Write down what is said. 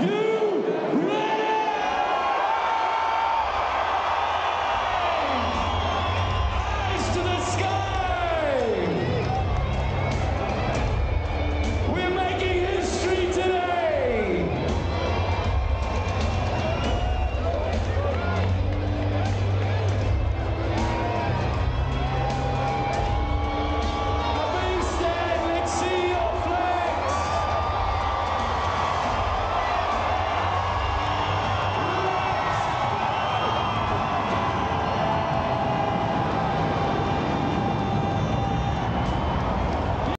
You